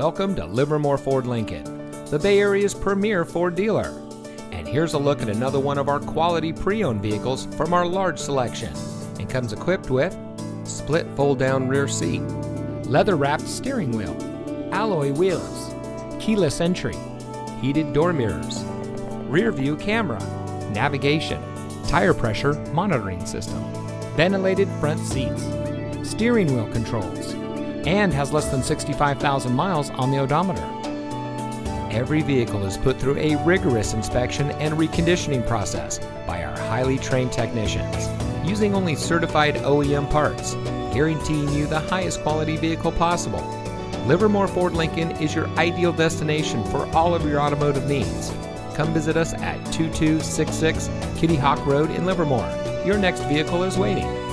Welcome to Livermore Ford Lincoln, the Bay Area's premier Ford dealer. And here's a look at another one of our quality pre owned vehicles from our large selection. And comes equipped with split fold down rear seat, leather wrapped steering wheel, alloy wheels, keyless entry, heated door mirrors, rear view camera, navigation, tire pressure monitoring system, ventilated front seats, steering wheel controls, and has less than 65,000 miles on the odometer. Every vehicle is put through a rigorous inspection and reconditioning process by our highly trained technicians, using only certified OEM parts, guaranteeing you the highest quality vehicle possible. Livermore Ford Lincoln is your ideal destination for all of your automotive needs. Come visit us at 2266 Kitty Hawk Road in Livermore. Your next vehicle is waiting.